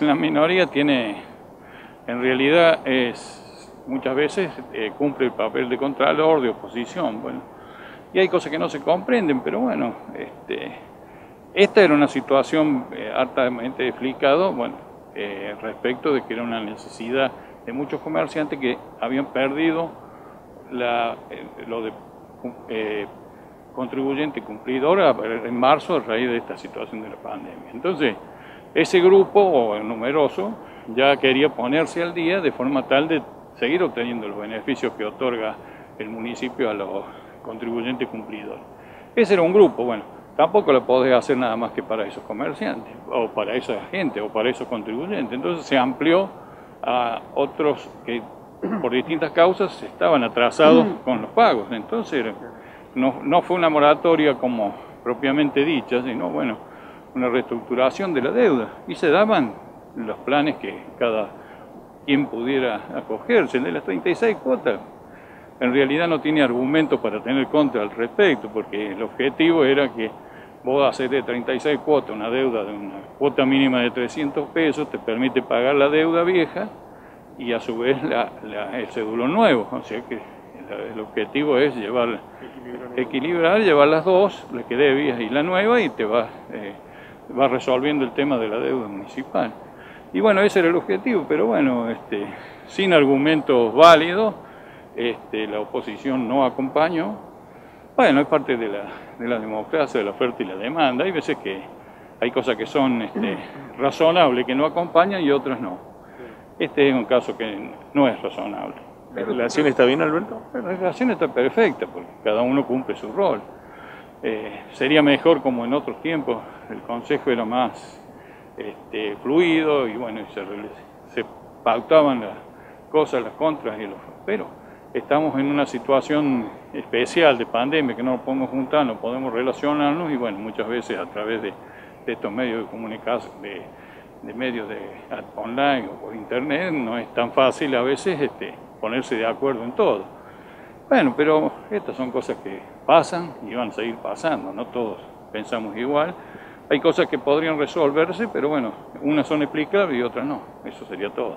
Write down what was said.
la minoría tiene, en realidad es muchas veces eh, cumple el papel de contralor, de oposición, bueno, y hay cosas que no se comprenden, pero bueno, este, esta era una situación eh, altamente explicado, bueno, eh, respecto de que era una necesidad de muchos comerciantes que habían perdido la, lo de contribuyente cumplidor en marzo a raíz de esta situación de la pandemia. Entonces, ese grupo numeroso ya quería ponerse al día de forma tal de seguir obteniendo los beneficios que otorga el municipio a los contribuyentes cumplidores. Ese era un grupo, bueno, tampoco lo podés hacer nada más que para esos comerciantes, o para esa gente, o para esos contribuyentes. Entonces se amplió a otros que por distintas causas estaban atrasados con los pagos. Entonces no, no fue una moratoria como propiamente dicha, sino, bueno, una reestructuración de la deuda. Y se daban los planes que cada quien pudiera acogerse. El de las 36 cuotas en realidad no tiene argumento para tener contra al respecto, porque el objetivo era que vos haces de 36 cuotas una deuda de una cuota mínima de 300 pesos, te permite pagar la deuda vieja y a su vez la, el cédulo nuevo. O sea que el objetivo es llevar, equilibrar, llevar las dos, la que debías y la nueva, y te vas, vas resolviendo el tema de la deuda municipal. Y bueno, ese era el objetivo, pero bueno, este, sin argumentos válidos, este, la oposición no acompañó. Bueno, es parte de la, de la democracia, de la oferta y la demanda. Hay veces que hay cosas que son este, razonables, que no acompañan y otras no. Este es un caso que no es razonable. ¿La relación está bien, Alberto? La relación está perfecta, porque cada uno cumple su rol. Eh, sería mejor como en otros tiempos, el Consejo era más este, fluido y bueno, se, se pautaban las cosas, las contras y los... Pero estamos en una situación especial de pandemia que no nos podemos juntar, no podemos relacionarnos y bueno, muchas veces a través de, estos medios de comunicación, de, medios de online o por internet, no es tan fácil a veces este, ponerse de acuerdo en todo. Bueno, pero estas son cosas que pasan y van a seguir pasando, no todos pensamos igual. Hay cosas que podrían resolverse, pero bueno, unas son explicables y otras no. Eso sería todo.